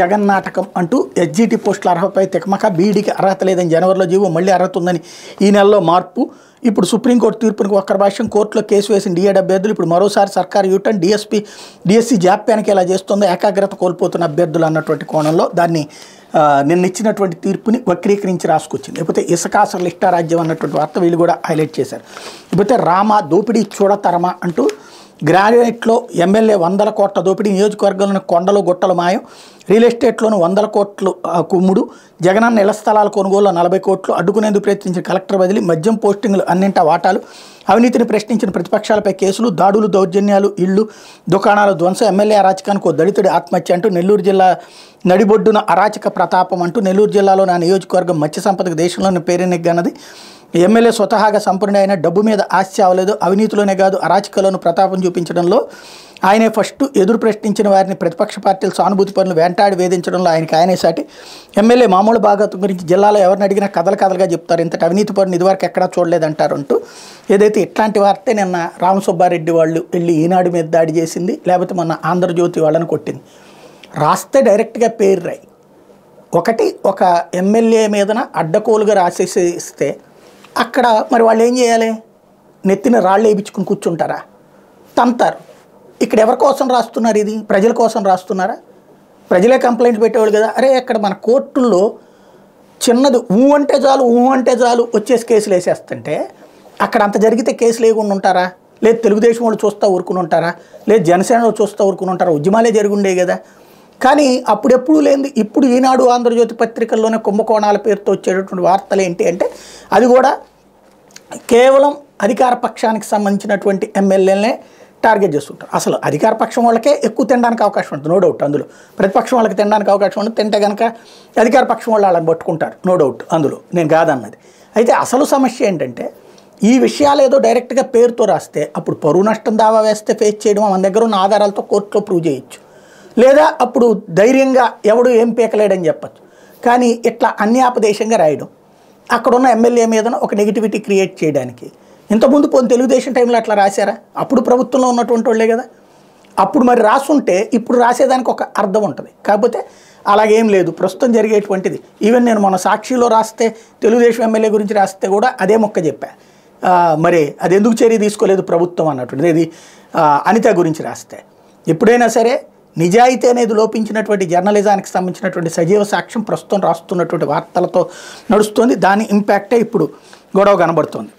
జగన్ నాటకం అంటూ ఎస్జిటి పోస్టుల అర్హతపై తికమక బీఈడీకి అర్హత లేదని జనవరిలో జీవో మళ్ళీ అర్హత ఉందని ఈ నెలలో మార్పు. ఇప్పుడు సుప్రీంకోర్టు తీర్పునికి ఒక్కరి భాష్యం కోర్టులో కేసు వేసిన డిఏ అభ్యర్థులు ఇప్పుడు మరోసారి సర్కారు యూటర్న్ డిఎస్పీ డిఎస్సి జాప్యానికి ఎలా చేస్తుందో ఏకాగ్రత కోల్పోతున్న అభ్యర్థులు అన్నటువంటి కోణంలో దాన్ని నిన్న ఇచ్చినటువంటి తీర్పుని వక్రీకరించి రాసుకొచ్చింది. లేకపోతే ఇసుకాసలు ఇష్టారాజ్యం అన్నటువంటి వార్త వీళ్ళు కూడా హైలైట్ చేశారు. లేకపోతే రామ దోపిడీ చూడతరమా అంటూ గ్రాడ్యుయేట్లో ఎమ్మెల్యే వందల కోట్ల దోపిడీ నియోజకవర్గంలోని కొండలు గుట్టలు మాయం రియల్ ఎస్టేట్లోని వందల కోట్లు కుమ్ముడు జగనన్న ఇళ్ళ స్థలాల కొనుగోలులో నలభై కోట్లు అడ్డుకునేందుకు ప్రయత్నించిన కలెక్టర్ బదిలీ మద్యం పోస్టింగ్లు అన్నింట వాటాలు అవినీతిని ప్రశ్నించిన ప్రతిపక్షాలపై కేసులు దాడులు దౌర్జన్యాలు ఇళ్ళు దుకాణాల ధ్వంసం ఎమ్మెల్యే అరాచకానికి ఓ దళితుడి ఆత్మహత్య అంటూ నెల్లూరు జిల్లా నడిబొడ్డున అరాచక ప్రతాపం అంటూ నెల్లూరు జిల్లాలో నా నియోజకవర్గం మత్స్య సంపదకు దేశంలోని పేరెనెగ్గన్నది ఎమ్మెల్యే స్వతహాగా సంపూర్ణ అయిన డబ్బు మీద ఆశ అవ్వలేదు అవినీతిలోనే కాదు అరాచకలను ప్రతాపం చూపించడంలో ఆయనే ఫస్ట్ ఎదురు ప్రశ్నించిన వారిని ప్రతిపక్ష పార్టీలు సానుభూతి పనులు వెంటాడి వేధించడంలో ఆయనకి ఆయనే సాటి. ఎమ్మెల్యే మామూలు భాగవతం గురించి జిల్లాలో ఎవరిని అడిగినా కథలు కథలుగా చెప్తారు. ఇంతటి అవినీతి పనులు ఇదివరకు ఎక్కడా చూడలేదంటారు అంటూ ఏదైతే ఇట్లాంటి వార్తే నిన్న రామసుబ్బారెడ్డి వాళ్ళు వెళ్ళి ఈనాడు మీద దాడి చేసింది లేకపోతే మొన్న ఆంధ్రజ్యోతి వాళ్ళని కొట్టింది. రాస్తే డైరెక్ట్గా పేరు రాయి ఒకటి ఒక ఎమ్మెల్యే మీదన అడ్డకోలుగా రాసేసేస్తే అక్కడ మరి వాళ్ళు ఏం చేయాలి? నెత్తిన రాళ్ళు వేయించుకుని కూర్చుంటారా? తంతారు. ఇక్కడ ఎవరి కోసం రాస్తున్నారు ఇది? ప్రజల కోసం రాస్తున్నారా? ప్రజలే కంప్లైంట్ పెట్టేవాళ్ళు కదా. అరే అక్కడ మన కోర్టుల్లో చిన్నది ఊ అంటే చాలు ఊ అంటే చాలు వచ్చేసి కేసులు వేసేస్తుంటే అక్కడ అంత జరిగితే కేసులు లేకుండా ఉంటారా? లేదు తెలుగుదేశం వాళ్ళు చూస్తూ ఊరుకుని ఉంటారా? లేదు జనసేన వాళ్ళు చూస్తూ ఊరుకుని ఉంటారా? ఉద్యమాలే జరుగుండే కదా. కానీ అప్పుడెప్పుడు లేనిది ఇప్పుడు ఈనాడు ఆంధ్రజ్యోతి పత్రికల్లోనే కుంభకోణాల పేరుతో వచ్చేటటువంటి వార్తలు ఏంటి అంటే అది కూడా కేవలం అధికార పక్షానికి సంబంధించినటువంటి ఎమ్మెల్యేలనే టార్గెట్ చేస్తుంటారు. అసలు అధికార పక్షం వాళ్ళకే ఎక్కువ తినడానికి అవకాశం ఉంటుంది నో డౌట్ అందులో. ప్రతిపక్షం వాళ్ళకి తినడానికి అవకాశం ఉంటుంది తింటే కనుక అధికార పక్షం వాళ్ళు వాళ్ళని పట్టుకుంటారు నో డౌట్ అందులో. నేను కాదన్నది. అయితే అసలు సమస్య ఏంటంటే ఈ విషయాలు ఏదో డైరెక్ట్గా పేరుతో రాస్తే అప్పుడు పరువు నష్టం దావా వేస్తే ఫేస్ చేయడం మన దగ్గర ఉన్న ఆధారాలతో కోర్టులో ప్రూవ్ చేయొచ్చు. లేదా అప్పుడు ధైర్యంగా ఎవడు ఏం పీకలేడని చెప్పచ్చు. కానీ ఇట్లా అన్యాపదేశంగా రాయడం అక్కడ ఉన్న ఎమ్మెల్యే మీద ఒక నెగిటివిటీ క్రియేట్ చేయడానికి. ఇంతకుముందు పోనీ తెలుగుదేశం టైంలో అట్లా రాశారా? అప్పుడు ప్రభుత్వంలో ఉన్నటువంటి వాళ్ళే కదా. అప్పుడు మరి రాసుంటే ఇప్పుడు రాసేదానికి ఒక అర్థం ఉంటుంది. కాకపోతే అలాగేం లేదు. ప్రస్తుతం జరిగేటువంటిది. ఈవెన్ నేను మన సాక్షిలో రాస్తే తెలుగుదేశం ఎమ్మెల్యే గురించి రాస్తే కూడా అదే మొక్క చెప్పా. మరి అది ఎందుకు చర్య తీసుకోలేదు ప్రభుత్వం అన్నటువంటిది. ఇది అనిత గురించి రాస్తే. ఎప్పుడైనా సరే నిజాయితీ అనేది లోపించినటువంటి జర్నలిజానికి సంబంధించినటువంటి సజీవ సాక్ష్యం ప్రస్తుతం రాస్తున్నటువంటి వార్తలతో నడుస్తుంది. దాని ఇంపాక్టే ఇప్పుడు గొడవ కనబడుతుంది.